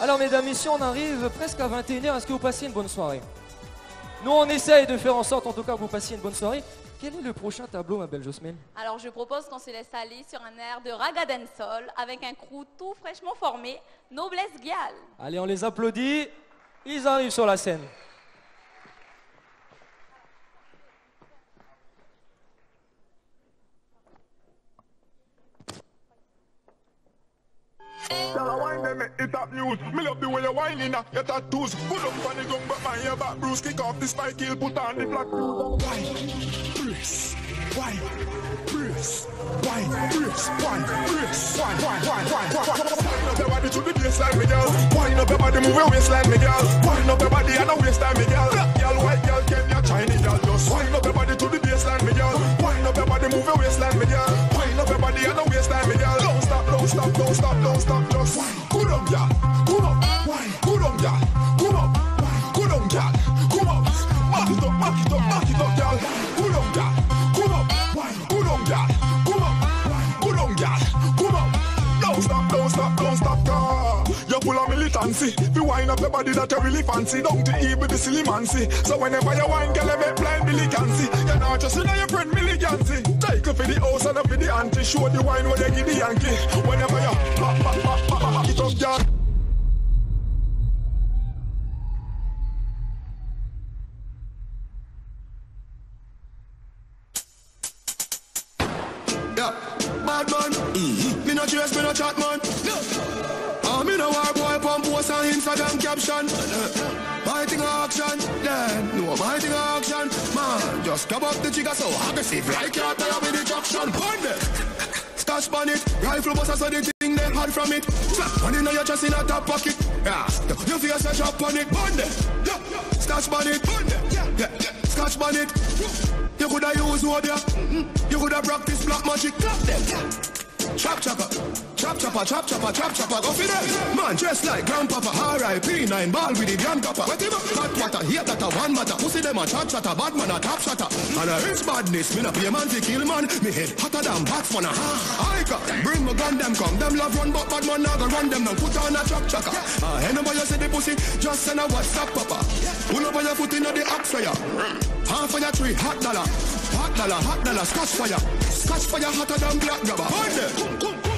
Alors, mesdames, messieurs, on arrive presque à 21h. Est-ce que vous passez une bonne soirée? Nous, on essaye de faire en sorte, en tout cas, que vous passiez une bonne soirée. Quel est le prochain tableau, ma belle Josmine Alors je propose qu'on se laisse aller sur un air de raga dancehall avec un crew tout fraîchement formé, Noblesse Gial. Allez, on les applaudit. Ils arrivent sur la scène. Girl, I wine them, make it top news. Me love the way you whining, uh, your tattoos. Put up on the gun, but my your back bruise. Kick off the spike, heel, put on the black shoes. Wine, press, wine, press, wine, press, wine, press, wine, wine, wine, wine, wine. Wine up your body to the baseline, me girl. Wine up your body, move your waistline, me girl. Wine up your body and a waistline, me girl. Girl, white girl, Kenya, Chinese girl. Just wine up your body don't stop, don't stop, just. Good on, girl. Come up. Good on, girl. Come up. Good on, girl. Come up. Back it up, back it up, back it up, girl. Good on, girl. Come up. Good on, girl. Come up. Good on, girl. Come up. Don't stop, don't stop, don't stop, girl. You're full of militancy. You wind up your body that you really fancy. Don't to with the silly mancy. So whenever you wine, girl, you make blind Billy can see. You're not just in your friend Billy it for the house and up for the auntie. Show the wine where they give the Yankee. Whenever you pop, pop, pop, pop, pop it up. Yeah, bad man. Mm-hmm. Me no chase, me no chat man. I'm in a war boy pump post on Instagram caption. Uh-huh. My thing auction, then no my thing just grab up the trigger so aggressive like you're tired with the traction. Burn them. Stash on it, rifle bust so the thing they hard from it. One in your chest in a top pocket. Yeah, you feel a drop on it. Burn them. Yeah, stash on it. Burn them. Yeah, yeah, scotch on it. You coulda use wood. You coulda practice black magic. Clap them. Chop chopper, chop chopper, chop chopper, chop chopper, go for. Man, dressed like grandpapa, R.I.P. Nine ball with the grandpapa. Hot water, hate that a one matter. Pussy them a chat chatter, bad man a top shatter. And a rich badness, me no pay man to kill man. Me head hotter than bat for a I got bring my gun, them come. Them love run, but bad man now go run them. Now put on a chop chaka. Uh, anybody you see the pussy, just send a WhatsApp papa. Pull on your foot in the axe fire. Half of your tree, hot dollar. Hot dollar, hot dollar, scotch fire. Scotch fire hotter than black grabber. Hold them.